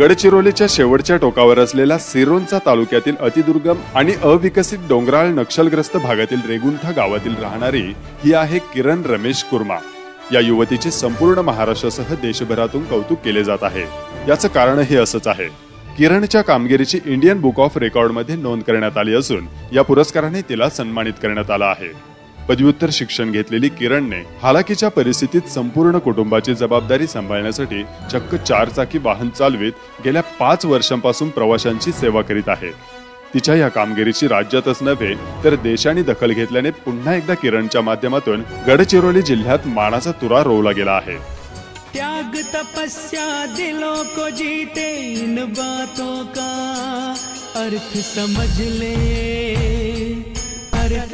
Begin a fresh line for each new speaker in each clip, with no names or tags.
गडचिरोलीच्या शेवटच्या टोकावर असलेला सिरोंचा तालुक्यातील अतिदुर्गम आणि अविकसित डोंगराळ नक्षलग्रस्त भागातील रेगुंठा गावातील राहणारी ही आहे किरण रमेश कुर्मा. या युवतीचे संपूर्ण महाराष्ट्रासह देशभरातून कौतुक केले जात आहे. याचं कारणही असंच आहे. किरणच्या कामगिरीची इंडियन बुक ऑफ रेकॉर्डमध्ये नोंद करण्यात आली असून या पुरस्काराने तिला सन्मानित करण्यात आलं आहे. पदव्युत्तर शिक्षण घेतलेली किरणने हालाकीच्या परिस्थितीत संपूर्ण कुटुंबाची जबाबदारी सांभाळण्यासाठी चक्क चारचाकी वाहन चालवीत गेल्या पाच वर्षांपासून प्रवाशांची सेवा करीत आहे. तिच्या या कामगिरीची राज्यातच नव्हे तर देशाने दखल घेतल्याने पुन्हा एकदा किरणच्या माध्यमातून गडचिरोली जिल्ह्यात मानाचा तुरा रोवला गेला आहे.
त्याग तपस्या दिलों को जीते इन बातों का अर्थ समझ ले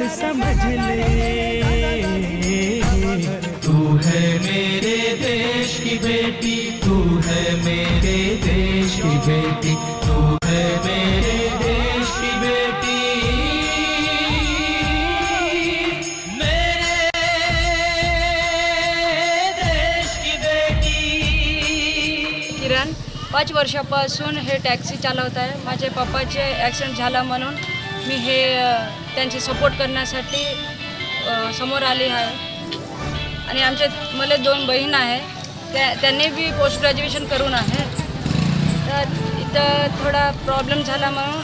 समझ ले। तू है मेरे देश की बेटी तू है मेरे देश की बेटी तू है मेरे देश की बेटी। मेरे देश की बेटी।
किरण पाच वर्षापासून हे टॅक्सी चालवत आहे माझे पप्पाचे ॲक्सिडेंट झाला म्हणून मी हे त्यांची सपोर्ट करण्यासाठी समोर आली आहे. आणि आमचे मला दोन बहीण आहे. त्या त्यांनी बी पोस्ट ग्रॅज्युएशन करून आहे. तर इथं थोडा प्रॉब्लेम झाला म्हणून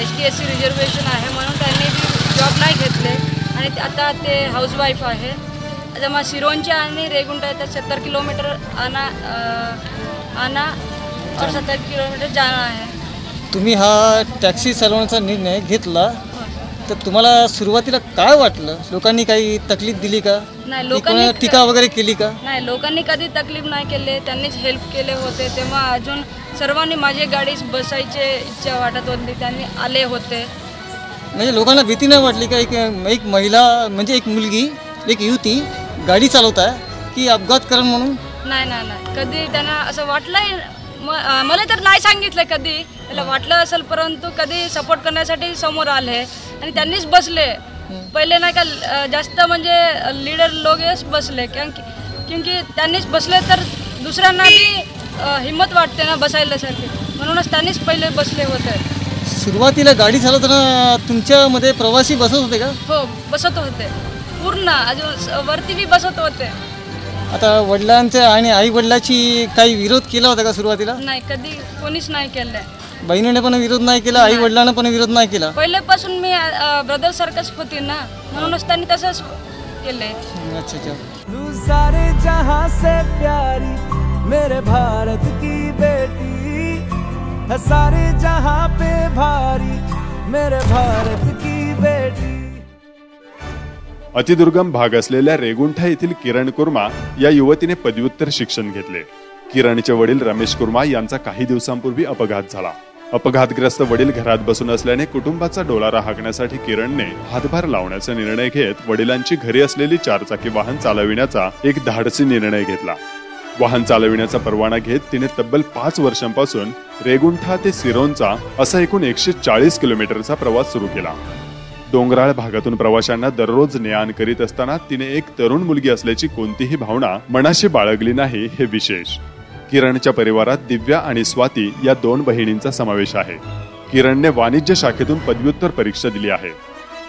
S T S C reservation आहे म्हणून त्यांनी बी जॉब नाही घेतले. आणि आता ते हाऊसवाईफ आहे. आता मग आणि रेगुंटा येतात सत्तर किलोमीटर आना और सत्तर किलोमीटर जाना आहे.
तुम्ही हा टॅक्सी चालवण्याचा निर्णय घेतला तर तुम्हाला सुरुवातीला काय वाटलं? लोकांनी काही तकलीफ दिली का?
नाही लोकांनी
टीका वगैरे केली का?
नाही लोकांनी कधी तकलीफ नाही केले त्यांनीच हेल्प केले होते. तेव्हा अजून सर्वांनी माझी गाडीच बसायची इच्छा वाटत होती त्यांनी आले होते.
म्हणजे लोकांना भीती नाही वाटली का? एक एक महिला म्हणजे एक मुलगी एक युवती गाडी चालवत आहे की अपघात करण म्हणून?
नाही नाही नाही. कधी त्यांना असं वाटलंय मला तर नाही सांगितलं कधी. त्याला वाटलं असेल परंतु कधी सपोर्ट करण्यासाठी समोर आले. आणि त्यांनीच बसले. पहिले नाही का जास्त म्हणजे लीडर लोकच बसले. कारण की क्योंकि त्यांनीच बसले तर दुसऱ्यांना हिंमत वाटते ना बसायलासाठी म्हणूनच त्यांनीच पहिले बसले होते.
सुरुवातीला गाडी चालवताना तुमच्यामध्ये प्रवासी बसत होते का?
हो बसत होते. पूर्ण अजून वरती बी बसत होते.
आता वडिलांच्या आणि आई वडिलांची काही विरोध केला होता का सुरुवातीला?
नाही कधी कोणीच नाही केलं
बहिणीने पण विरोध नाही केला आई वडिलांना पण विरोध नाही केला.
पहिलेपासून मी ब्रदर सारखंच होती ना म्हणूनच त्यांनी तसंच केले
अच्छा अच्छा.
तू सारे जहां से प्यारी मेरे भारत की बेटी। है सारे जहां पे भारी मेरे भारत की बेटी।
अतिदुर्गम भाग असलेल्या रेगुंठा येथील किरण कुर्मा या युवतीने पदव्युत्तर शिक्षण घेतले. किरणचे वडील रमेश कुर्मा यांचा काही दिवसांपूर्वी अपघात झाला. अपघातग्रस्त वडील घरात बसून असल्याने कुटुंबाचा डोलारा हाकण्यासाठी किरणने हातभार लावण्याचा निर्णय घेत वडिलांची घरी असलेली चारचाकी वाहन चालविण्याचा एक धाडसी निर्णय घेतला. वाहन चालविण्याचा परवाना घेत तिने तब्बल पाच वर्षांपासून रेगुंठा ते सिरोंचा असा एकूण एकशे चाळीस किलोमीटरचा प्रवास सुरू केला. डोंगराळ भागातून प्रवाशांना दररोज ने आण करीत असताना तिने एक तरुण मुलगी असल्याची कोणतीही भावना मनाशी बाळगली नाही हे विशेष. किरणच्या परिवारात दिव्या आणि स्वाती या दोन बहिणींचा समावेश आहे. किरणने वाणिज्य शाखेतून पदव्युत्तर परीक्षा दिली आहे.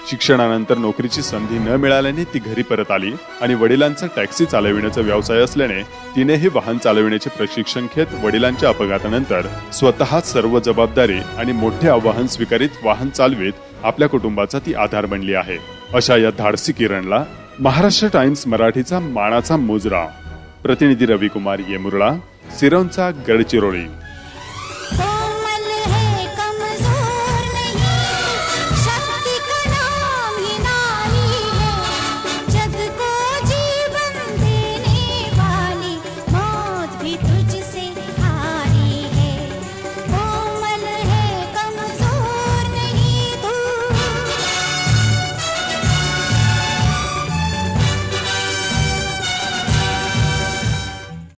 शिक्षणानंतर नोकरीची संधी न मिळाल्याने ती घरी परत आली आणि वडिलांचा टॅक्सी चालविण्याचा व्यवसाय असल्याने तिनेही वाहन चालविण्याचे प्रशिक्षण घेत वडिलांच्या अपघातानंतर स्वतः सर्व जबाबदारी आणि मोठे आव्हान स्वीकारित वाहन चालवीत आपल्या कुटुंबाचा ती आधार बनली आहे. अशा या धाडसी किरणला महाराष्ट्र टाइम्स मराठीचा मानाचा मुजरा. प्रतिनिधी रविकुमार येमुरळा सिरोंचा गडचिरोली.